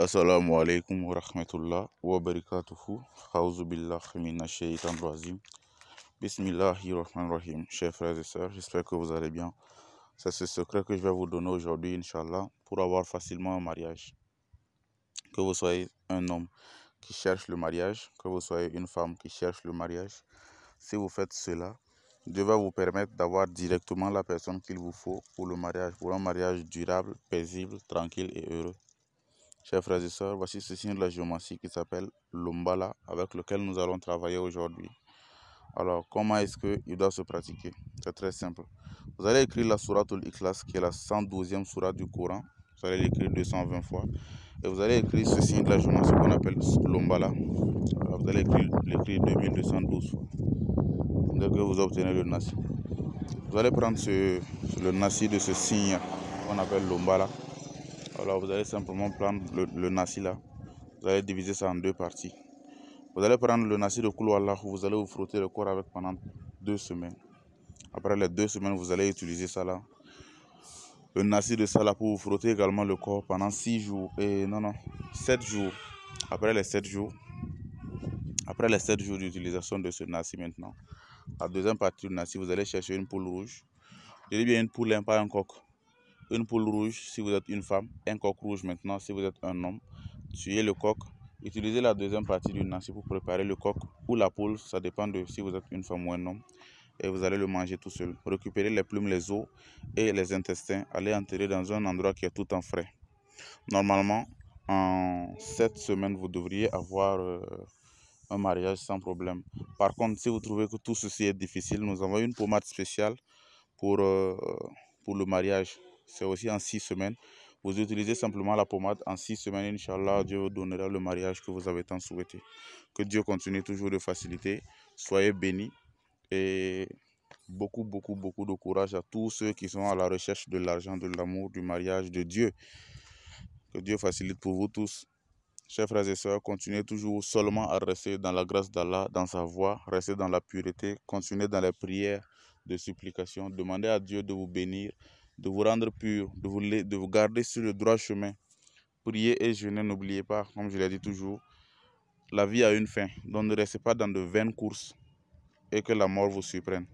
Assalamu alaikum wa rahmatullah wa barakatuhu. Khawzu billah mina shaitan rajim. Bismillahirrahmanirrahim. Chers frères et sœurs, j'espère que vous allez bien. C'est ce secret que je vais vous donner aujourd'hui, Inch'Allah, pour avoir facilement un mariage. Que vous soyez un homme qui cherche le mariage, que vous soyez une femme qui cherche le mariage, si vous faites cela, Dieu va vous permettre d'avoir directement la personne qu'il vous faut pour le mariage, pour un mariage durable, paisible, tranquille et heureux. Chers frères et sœurs, voici ce signe de la géomancie qui s'appelle l'Umbala, avec lequel nous allons travailler aujourd'hui. Alors, comment est-ce qu'il doit se pratiquer? C'est très simple. Vous allez écrire la Sourate al-Ikhlas, qui est la 112e Sourate du Coran. Vous allez l'écrire 220 fois. Et vous allez écrire ce signe de la géomancie qu'on appelle l'Umbala. Vous allez l'écrire 2212 fois. Dès que vous obtenez le nasi. Vous allez prendre le nasi de ce signe qu'on appelle l'Umbala alors vous allez simplement prendre le, le, nasi là, vous allez diviser ça en deux parties. Vous allez prendre le nasi de couloir vous allez vous frotter le corps avec pendant deux semaines. Après les deux semaines, vous allez utiliser ça là. Le nasi de ça là pour vous frotter également le corps pendant six jours. Et non, non, sept jours. Après les sept jours, après les sept jours d'utilisation de ce nasi maintenant, la deuxième partie du nasi, vous allez chercher une poule rouge. Je dis bien une poule, hein, pas un coq une poule rouge si vous êtes une femme, un coq rouge maintenant si vous êtes un homme. Tuez le coq. Utilisez la deuxième partie du nasi pour préparer le coq ou la poule, ça dépend de si vous êtes une femme ou un homme. Et vous allez le manger tout seul. Récupérez les plumes, les os et les intestins. Allez enterrer dans un endroit qui est tout en frais. Normalement, en 7 semaines, vous devriez avoir euh, un mariage sans problème. Par contre, si vous trouvez que tout ceci est difficile, nous avons une pommade spéciale pour, euh, pour le mariage c'est aussi en six semaines. Vous utilisez simplement la pommade en six semaines, Inch'Allah, Dieu vous donnera le mariage que vous avez tant souhaité. Que Dieu continue toujours de faciliter. Soyez bénis et beaucoup, beaucoup, beaucoup de courage à tous ceux qui sont à la recherche de l'argent, de l'amour, du mariage de Dieu. Que Dieu facilite pour vous tous. Chers frères et sœurs, continuez toujours seulement à rester dans la grâce d'Allah, dans sa voie, restez dans la pureté, continuez dans les prières de supplication, demandez à Dieu de vous bénir, de vous rendre pur, de vous, de vous garder sur le droit chemin. Priez et jeûnez, n'oubliez pas, comme je l'ai dit toujours, la vie a une fin. Donc ne restez pas dans de vaines courses et que la mort vous surprenne.